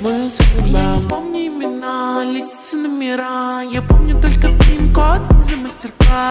Мы Я не помню имена, лица, номера. Я помню только пин-код, виза, мастер